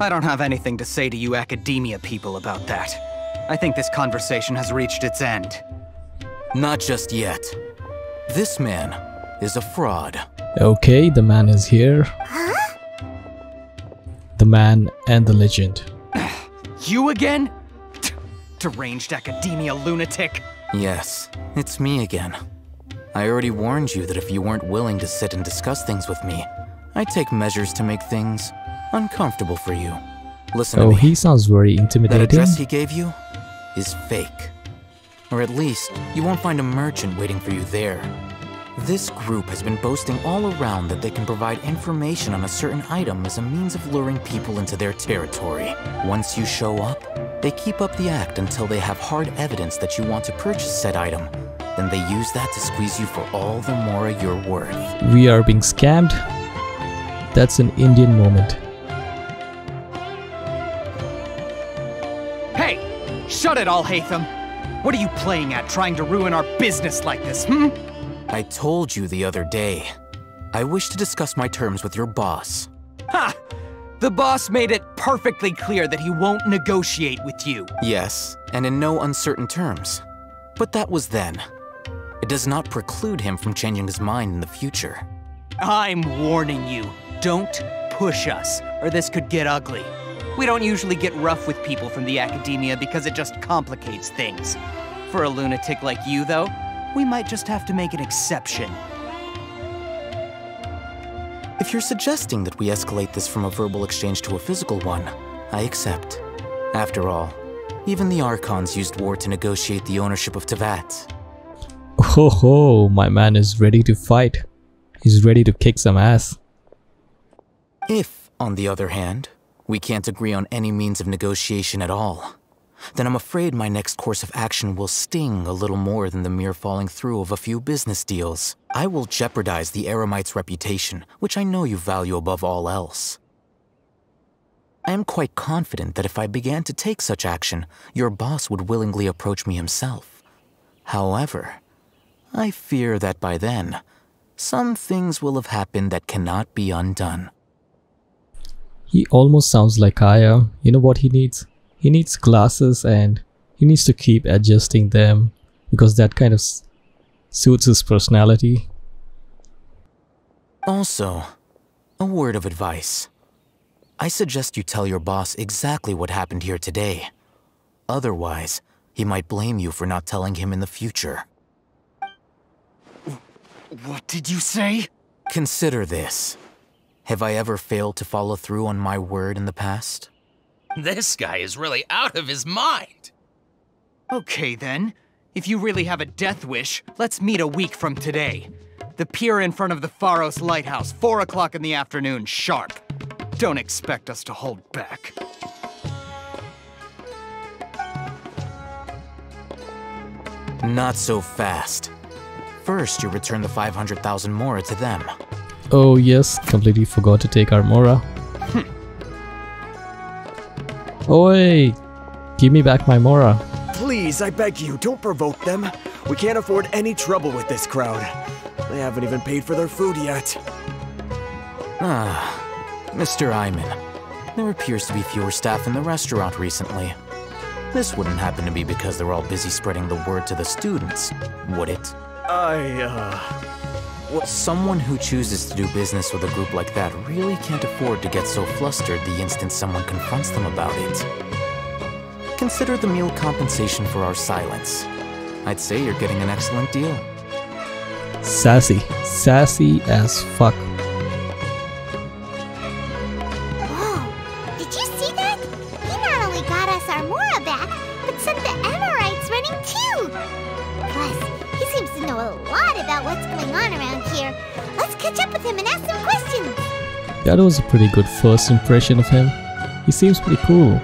I don't have anything to say to you academia people about that. I think this conversation has reached its end. Not just yet. This man is a fraud. Okay, the man is here. Huh? The man and the legend. You again? Deranged academia lunatic. Yes, it's me again. I already warned you that if you weren't willing to sit and discuss things with me, I'd take measures to make things uncomfortable for you. Listen Oh, to me. he sounds very intimidating. that address he gave you is fake. Or at least, you won't find a merchant waiting for you there. This group has been boasting all around that they can provide information on a certain item as a means of luring people into their territory. Once you show up, they keep up the act until they have hard evidence that you want to purchase said item. Then they use that to squeeze you for all the more you're worth. We are being scammed. That's an Indian moment. Hey! Shut it Alhaitham! What are you playing at, trying to ruin our business like this, hmm? I told you the other day. I wish to discuss my terms with your boss. Ha! The boss made it perfectly clear that he won't negotiate with you. Yes, and in no uncertain terms. But that was then. It does not preclude him from changing his mind in the future. I'm warning you. Don't push us, or this could get ugly. We don't usually get rough with people from the academia because it just complicates things. For a lunatic like you, though, we might just have to make an exception. If you're suggesting that we escalate this from a verbal exchange to a physical one, I accept. After all, even the Archons used war to negotiate the ownership of Teyvat. Oh ho, my man is ready to fight. He's ready to kick some ass. If, on the other hand, we can't agree on any means of negotiation at all, then I'm afraid my next course of action will sting a little more than the mere falling through of a few business deals. I will jeopardize the Eremite's reputation, which I know you value above all else. I am quite confident that if I began to take such action, your boss would willingly approach me himself. However, I fear that by then, some things will have happened that cannot be undone. He almost sounds like Aya. You know what he needs? He needs glasses and he needs to keep adjusting them because that kind of suits his personality. Also, a word of advice. I suggest you tell your boss exactly what happened here today. Otherwise, he might blame you for not telling him in the future. What did you say? Consider this. Have I ever failed to follow through on my word in the past? This guy is really out of his mind. Okay then. If you really have a death wish, let's meet a week from today. The pier in front of the Pharos Lighthouse, 4 o'clock in the afternoon, sharp. Don't expect us to hold back. Not so fast. First, you return the 500,000 mora to them. Oh yes, completely forgot to take our Mora. Oi! Give me back my Mora. Please, I beg you, don't provoke them. We can't afford any trouble with this crowd. They haven't even paid for their food yet. Ah, Mr. Iman. There appears to be fewer staff in the restaurant recently. This wouldn't happen to be because they're all busy spreading the word to the students, would it? I, uh. Well, someone who chooses to do business with a group like that really can't afford to get so flustered the instant someone confronts them about it. Consider the meal compensation for our silence. I'd say you're getting an excellent deal. Sassy. Sassy as fuck. Whoa! Did you see that? He not only got us our Mora back, but sent the Eremites running too! What's going on around here. Let's catch up with him and ask some questions! That was a pretty good first impression of him. He seems pretty cool.